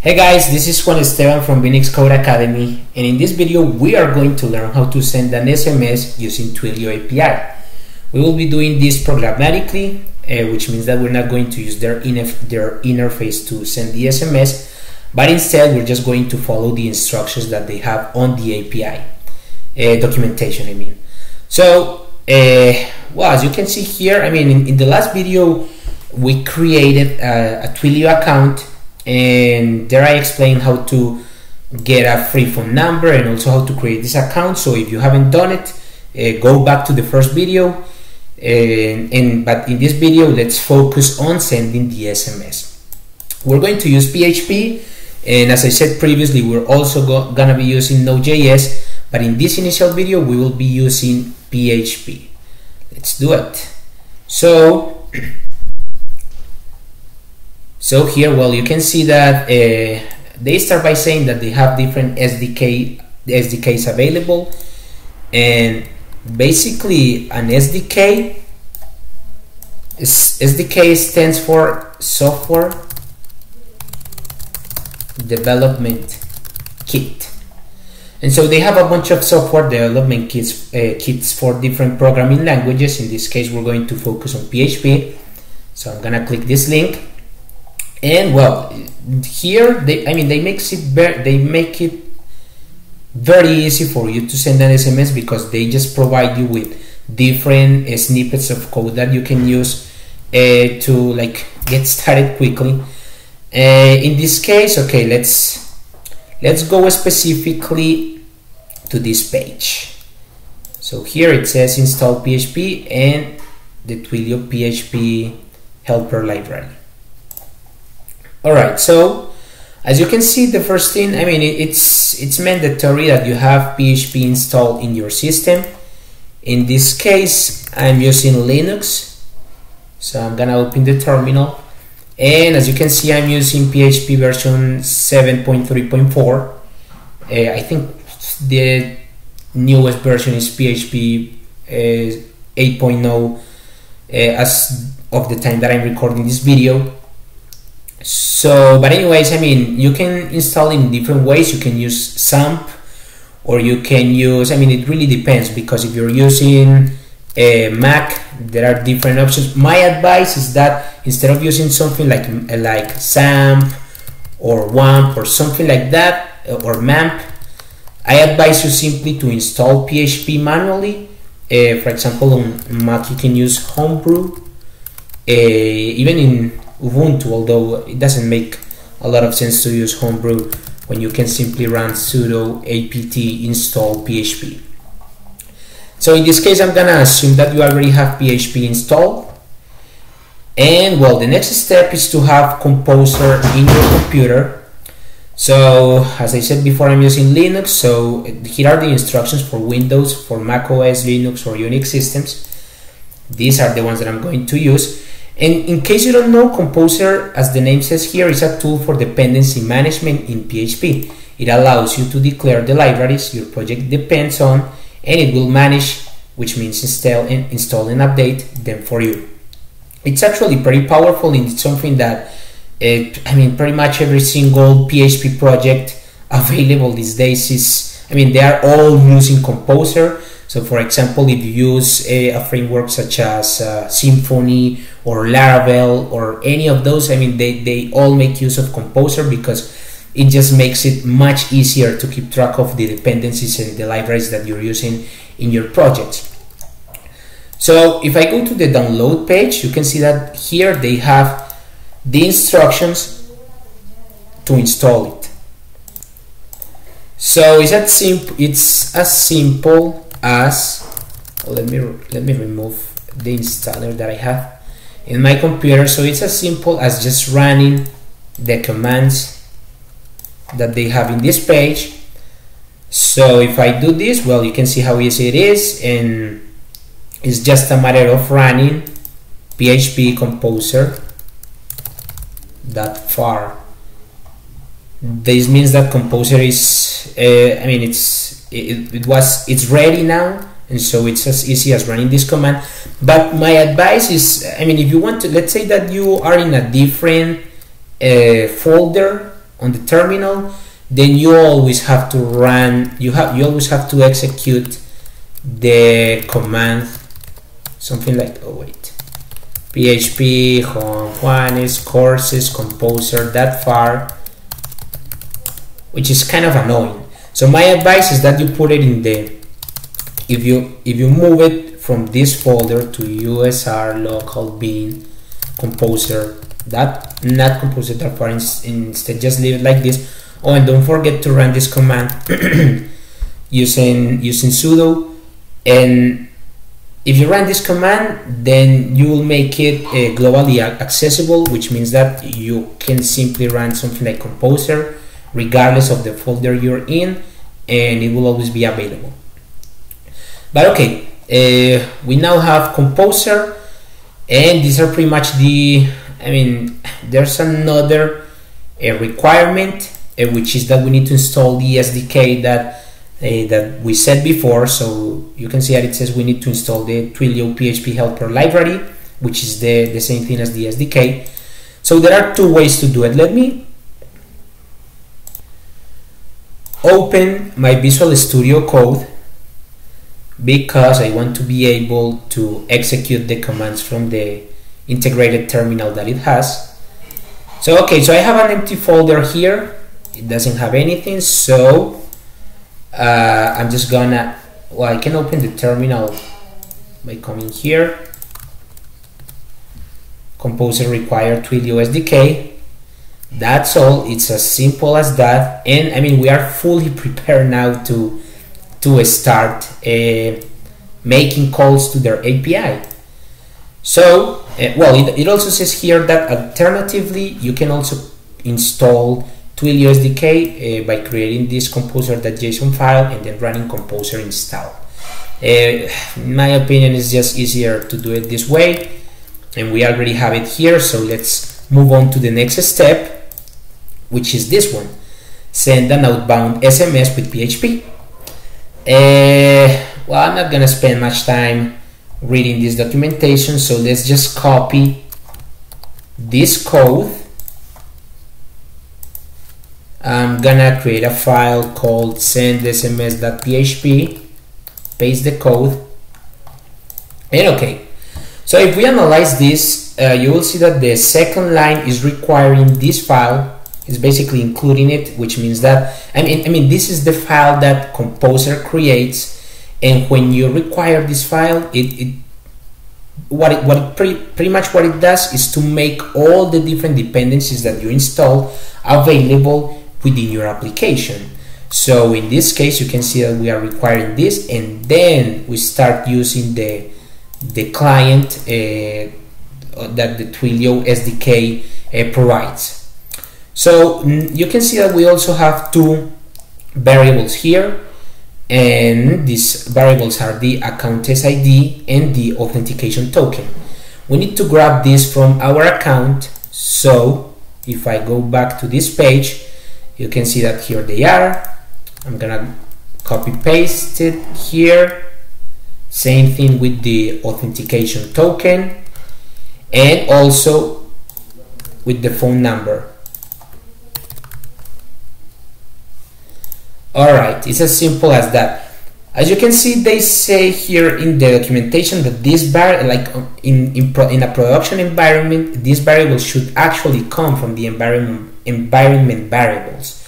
Hey guys, this is Juan Esteban from Phoenix Code Academy and in this video we are going to learn how to send an SMS using Twilio API. We will be doing this programmatically, uh, which means that we're not going to use their, their interface to send the SMS, but instead we're just going to follow the instructions that they have on the API, uh, documentation I mean. So, uh, well as you can see here, I mean in, in the last video we created a, a Twilio account and there I explain how to get a free phone number and also how to create this account. So if you haven't done it uh, go back to the first video. And, and, but in this video let's focus on sending the SMS we're going to use PHP and as I said previously we're also go gonna be using Node.js but in this initial video we will be using PHP let's do it. So So here, well, you can see that uh, they start by saying that they have different SDK SDKs available, and basically an SDK is SDK stands for Software Development Kit. And so they have a bunch of software development kits, uh, kits for different programming languages. In this case, we're going to focus on PHP. So I'm gonna click this link and well here they i mean they makes it very they make it very easy for you to send an sms because they just provide you with different uh, snippets of code that you can use uh, to like get started quickly. Uh, in this case okay let's let's go specifically to this page. So here it says install php and the twilio php helper library all right so as you can see the first thing i mean it's it's mandatory that you have php installed in your system. In this case i'm using linux. So i'm gonna open the terminal. And as you can see i'm using php version 7.3.4 uh, i think the newest version is php uh, 8.0 uh, as of the time that i'm recording this video so but anyways i mean you can install in different ways. You can use XAMPP or you can use i mean it really depends because if you're using a mac there are different options. My advice is that instead of using something like like XAMPP or WAMP or something like that or MAMP I advise you simply to install PHP manually. Uh, for example on Mac you can use Homebrew. Uh, even in Ubuntu, although it doesn't make a lot of sense to use Homebrew when you can simply run sudo apt install php. So in this case, I'm gonna assume that you already have PHP installed. And well, the next step is to have Composer in your computer. So as I said before, I'm using Linux. So here are the instructions for Windows, for Mac OS, Linux, or Unix systems. These are the ones that I'm going to use. And in case you don't know, Composer, as the name says here, is a tool for dependency management in PHP. It allows you to declare the libraries your project depends on, and it will manage, which means install and install and update them for you. It's actually pretty powerful and it's something that, it, I mean, pretty much every single PHP project available these days is, I mean, they are all using Composer so for example, if you use a, a framework such as uh, Symfony or Laravel or any of those, I mean, they, they all make use of Composer because it just makes it much easier to keep track of the dependencies and the libraries that you're using in your projects. So if I go to the download page, you can see that here they have the instructions to install it. So it's as simple. It's as simple as let me let me remove the installer that I have in my computer. So it's as simple as just running the commands that they have in this page. So if I do this well you can see how easy it is. And it's just a matter of running php composer that far. This means that composer is uh, I mean it's it, it was it's ready now and so it's as easy as running this command. But my advice is i mean if you want to let's say that you are in a different uh, folder on the terminal then you always have to run you have you always have to execute the command something like oh wait. Php Juanes courses composer.phar which is kind of annoying so my advice is that you put it in the if you if you move it from this folder to usr local bin composer that not composer that instead just leave it like this. Oh and don't forget to run this command using using sudo. And if you run this command then you will make it uh, globally accessible which means that you can simply run something like composer regardless of the folder you're in and it will always be available but okay uh, we now have composer and these are pretty much the I mean there's another uh, requirement uh, which is that we need to install the SDK that that we said before. So you can see that it says we need to install the Twilio PHP helper library, which is the, the same thing as the SDK. So there are two ways to do it. Let me open my Visual Studio Code because I want to be able to execute the commands from the integrated terminal that it has. So okay, so I have an empty folder here. It doesn't have anything so uh, I'm just gonna well I can open the terminal by coming here. Composer require Twilio SDK that's all it's as simple as that and I mean we are fully prepared now to to start uh, making calls to their API so uh, well it, it also says here that alternatively you can also install Twilio SDK uh, by creating this composer.json file and then running composer install. Uh, my opinion, is just easier to do it this way, and we already have it here. So let's move on to the next step, which is this one: send an outbound SMS with PHP. Uh, well, I'm not gonna spend much time reading this documentation, so let's just copy this code. I'm gonna create a file called sendsms.php paste the code. And okay. So if we analyze this uh, you will see that the second line is requiring this file is basically including it which means that I mean I mean this is the file that composer creates and when you require this file it, it what it, what it pretty, pretty much what it does is to make all the different dependencies that you install available within your application. So in this case, you can see that we are requiring this, and then we start using the the client uh, that the Twilio SDK uh, provides. So you can see that we also have two variables here, and these variables are the account SID and the authentication token. We need to grab this from our account. So if I go back to this page, you can see that here they are I'm gonna copy paste it here same thing with the authentication token and also with the phone number alright it's as simple as that. As you can see they say here in the documentation that this bar like in in, pro, in a production environment this variable should actually come from the environment environment variables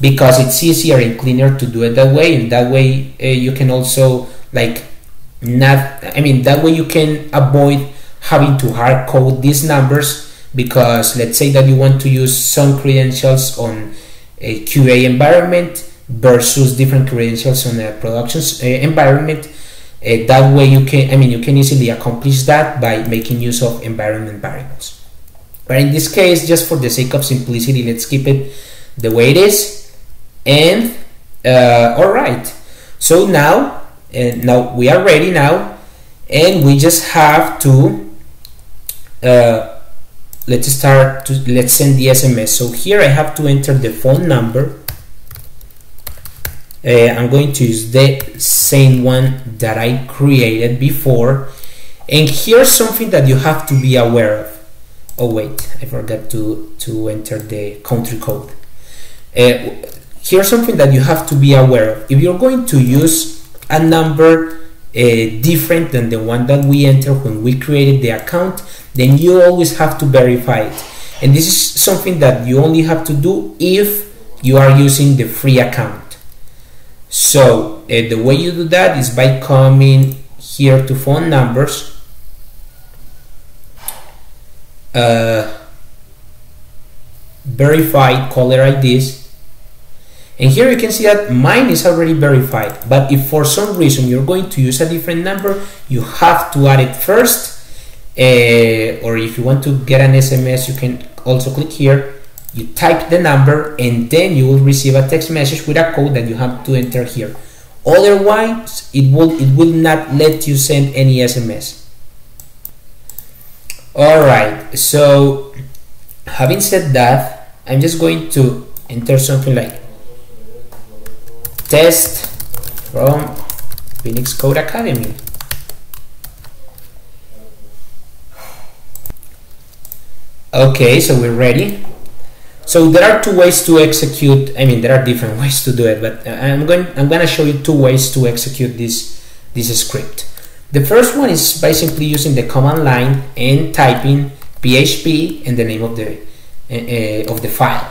because it's easier and cleaner to do it that way. And that way uh, you can also like not i mean that way you can avoid having to hard code these numbers because let's say that you want to use some credentials on a qa environment versus different credentials on a production environment that way you can i mean you can easily accomplish that by making use of environment variables but in this case, just for the sake of simplicity, let's keep it the way it is. And uh, all right, so now, now we are ready now, and we just have to uh, let's start to let's send the SMS. So here I have to enter the phone number. Uh, I'm going to use the same one that I created before. And here's something that you have to be aware of oh wait I forgot to to enter the country code Uh, here's something that you have to be aware of. If you're going to use a number uh, different than the one that we entered when we created the account, then you always have to verify it. And this is something that you only have to do if you are using the free account. So uh, the way you do that is by coming here to phone numbers uh, verified caller IDs and here you can see that mine is already verified. But if for some reason you're going to use a different number you have to add it first uh, or if you want to get an SMS you can also click here you type the number and then you will receive a text message with a code that you have to enter here. Otherwise it will it will not let you send any SMS all right so having said that I'm just going to enter something like test from Phoenix Code Academy. Okay so we're ready so there are two ways to execute I mean there are different ways to do it but I'm going I'm going to show you two ways to execute this this script. The first one is by simply using the command line and typing php and the name of the uh, of the file.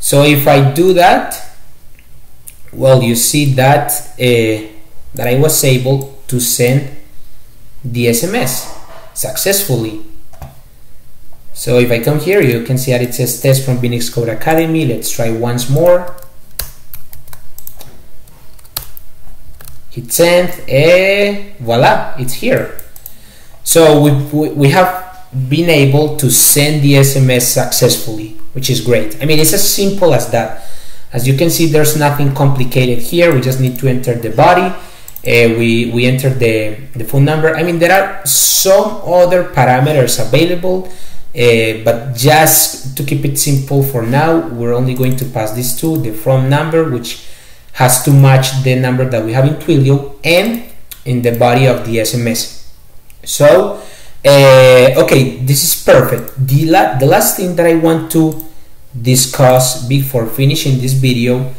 So if I do that well you see that uh, that I was able to send the SMS successfully so if I come here, you can see that it says test from Phoenix Code Academy. Let's try once more. Hit send, and voila, it's here. So we, we have been able to send the SMS successfully, which is great. I mean, it's as simple as that. As you can see, there's nothing complicated here. We just need to enter the body. Uh, we, we enter the, the phone number. I mean, there are some other parameters available uh, but just to keep it simple for now, we're only going to pass these two, the from number, which has to match the number that we have in Twilio, and in the body of the SMS. So, uh, okay, this is perfect. The, la the last thing that I want to discuss before finishing this video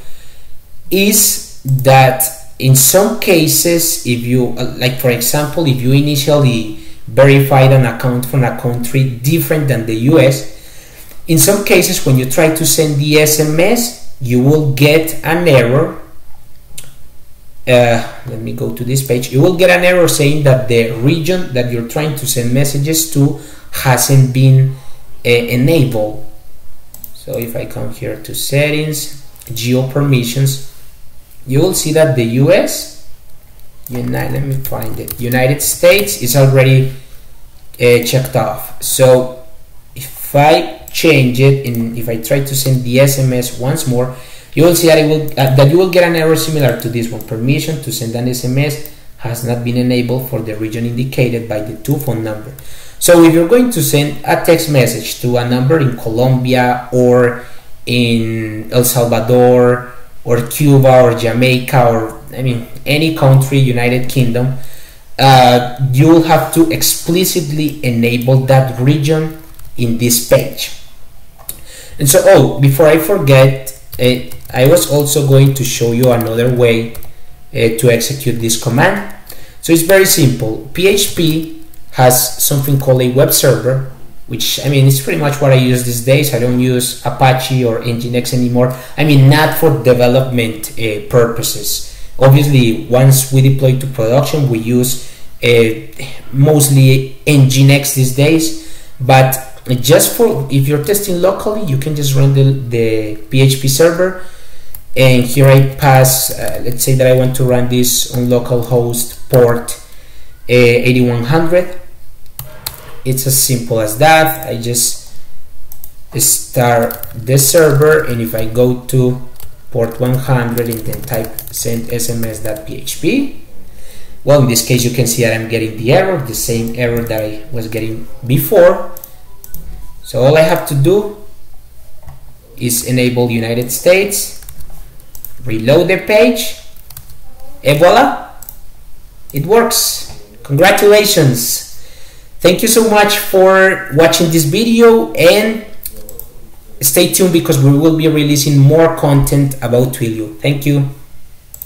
is that in some cases, if you, like for example, if you initially verified an account from a country different than the US. In some cases, when you try to send the SMS, you will get an error. Uh, let me go to this page. You will get an error saying that the region that you're trying to send messages to hasn't been uh, enabled. So if I come here to settings, geo permissions, you will see that the US United, let me find it. United States is already uh, checked off. So if I change it and if I try to send the SMS once more, you will see that, will, uh, that you will get an error similar to this one. Permission to send an SMS has not been enabled for the region indicated by the two phone number. So if you're going to send a text message to a number in Colombia or in El Salvador or Cuba or Jamaica or I mean any country, United Kingdom, uh, you will have to explicitly enable that region in this page. And so, oh, before I forget, uh, I was also going to show you another way uh, to execute this command. So it's very simple. PHP has something called a web server which I mean it's pretty much what I use these days. I don't use Apache or Nginx anymore. I mean not for development uh, purposes. Obviously, once we deploy to production, we use uh, mostly Nginx these days. But just for if you're testing locally, you can just run the, the PHP server. And here I pass. Uh, let's say that I want to run this on localhost port uh, 8100 it's as simple as that. I just start the server and if I go to port 100 and then type send sms.php well in this case you can see that I'm getting the error the same error that I was getting before. So all I have to do is enable United States reload the page and voila it works. Congratulations Thank you so much for watching this video and stay tuned because we will be releasing more content about Twilio. Thank you.